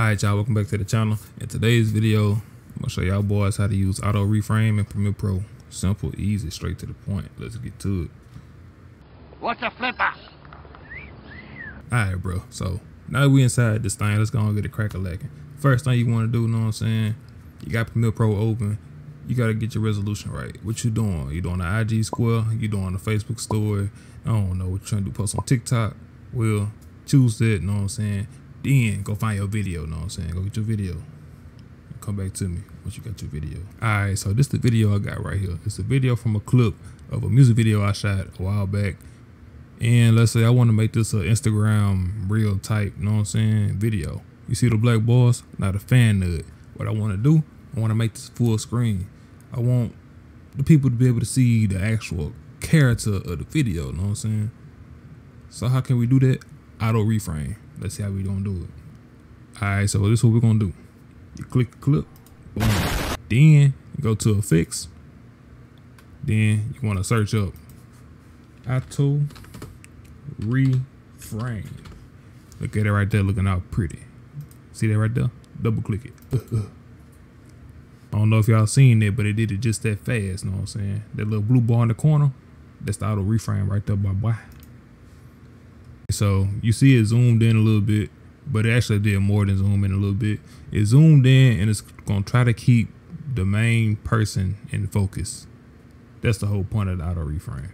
Alright y'all, welcome back to the channel. In today's video, I'm gonna show y'all boys how to use auto reframe in Premiere Pro. Simple, easy, straight to the point. Let's get to it. What's a flipper? Alright bro, so now that we inside this thing, let's go and get a crack a lacking. First thing you wanna do, know what I'm saying? You got Premiere Pro open, you gotta get your resolution right. What you doing? You doing the IG square? You doing the Facebook story? I don't know what you trying to do, post on TikTok? Well, choose that, you know what I'm saying? Then go find your video, know what I'm saying? Go get your video. Come back to me once you got your video. Alright, so this is the video I got right here. It's a video from a clip of a music video I shot a while back. And let's say I want to make this an Instagram reel type, know what I'm saying, video. You see the black boss? Not a fan of it. What I want to do, I want to make this full screen. I want the people to be able to see the actual character of the video, know what I'm saying? So how can we do that? Auto reframe. Let's see how we gonna do it. All right, so this is what we're gonna do. You click clip, boom. Then go to effects. Then you wanna search up auto reframe. Look at it right there, looking out pretty. See that right there? Double click it. I don't know if y'all seen it, but it did it just that fast, know what I'm saying? That little blue bar in the corner, that's the auto reframe right there, bye bye. So you see it zoomed in a little bit, but it actually did more than zoom in a little bit. It zoomed in and it's gonna try to keep the main person in focus. That's the whole point of the auto reframe.